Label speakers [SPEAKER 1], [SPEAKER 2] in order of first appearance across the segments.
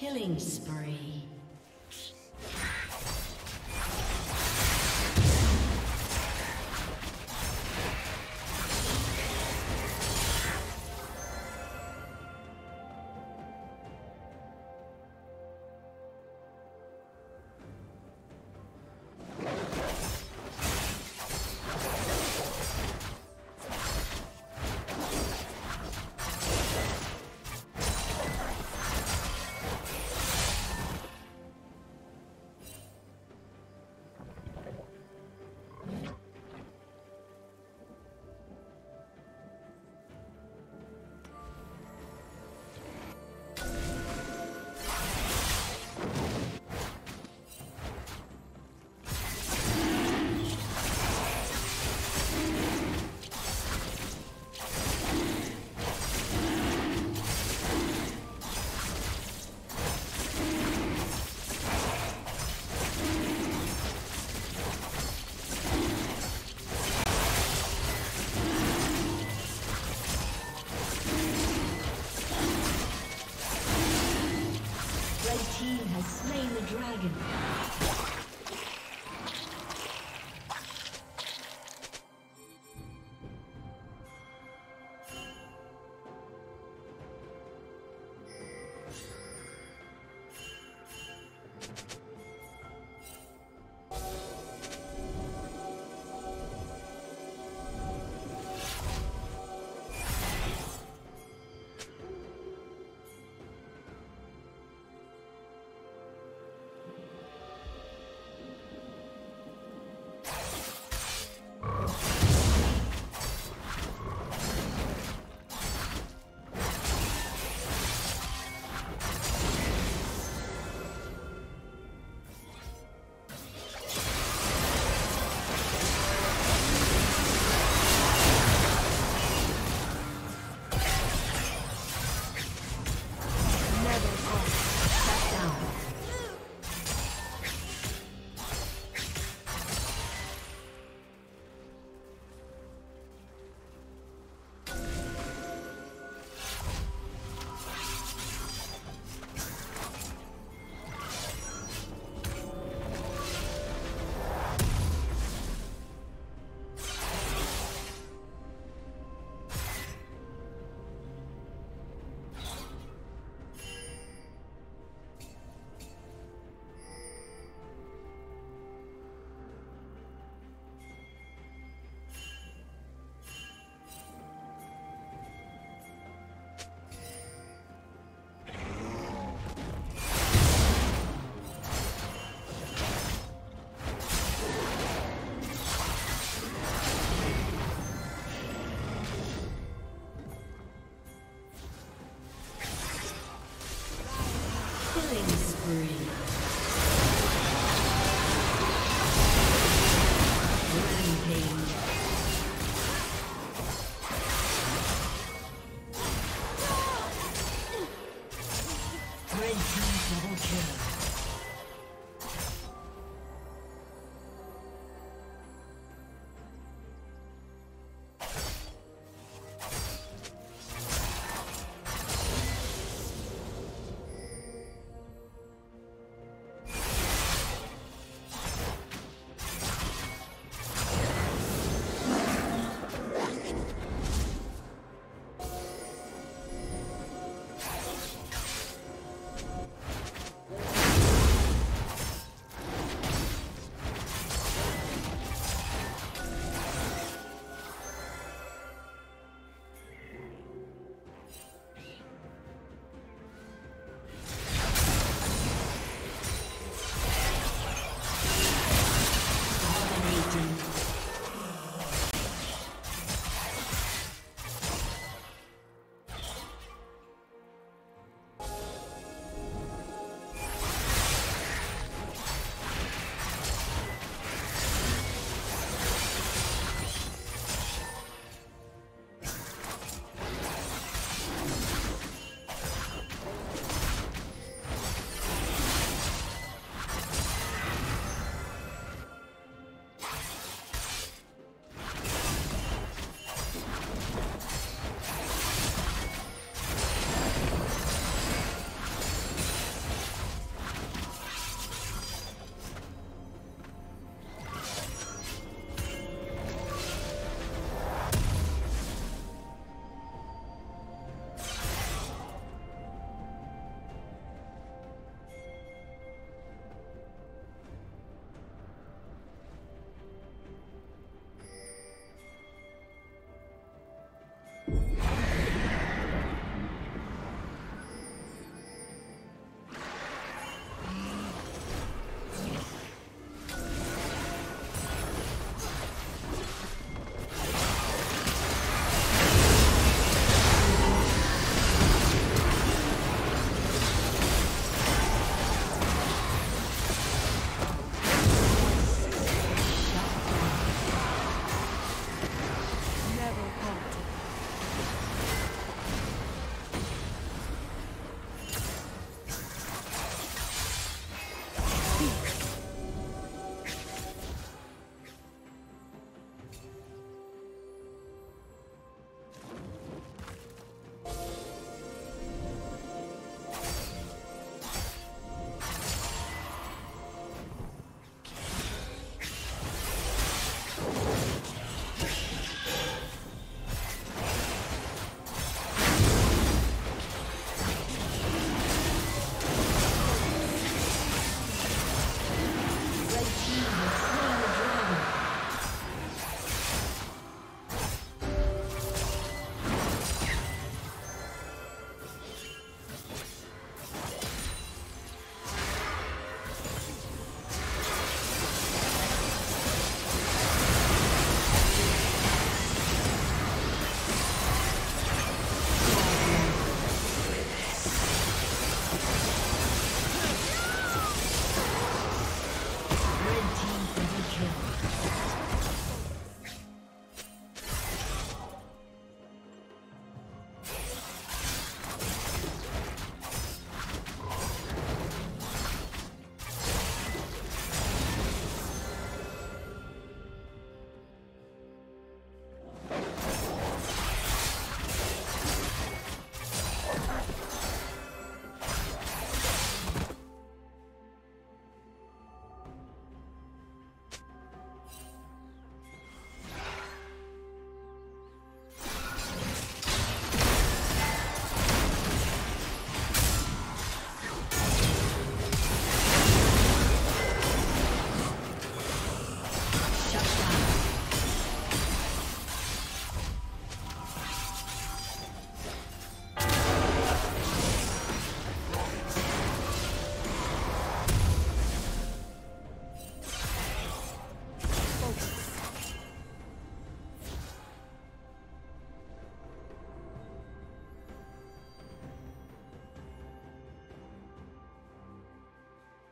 [SPEAKER 1] Killing spree. Question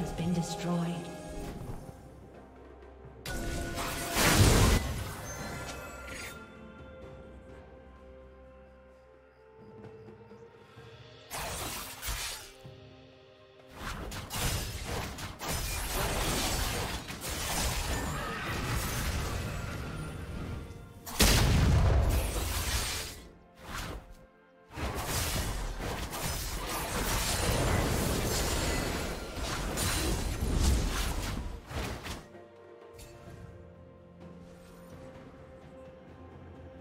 [SPEAKER 1] Has been destroyed.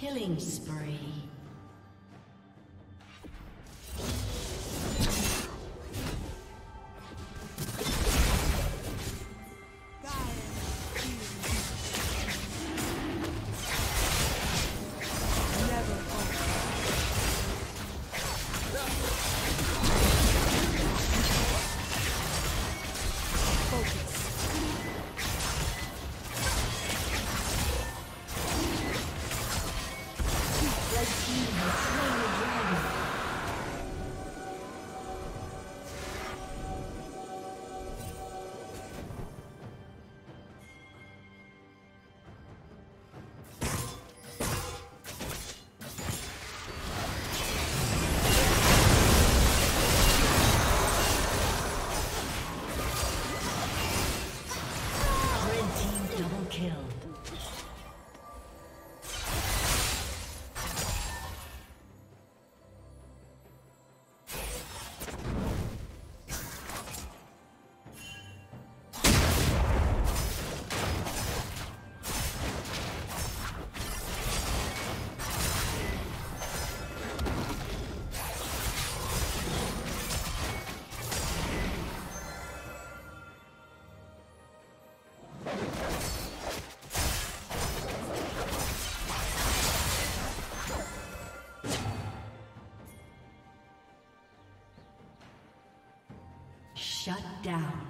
[SPEAKER 1] Killing spree. Shut down.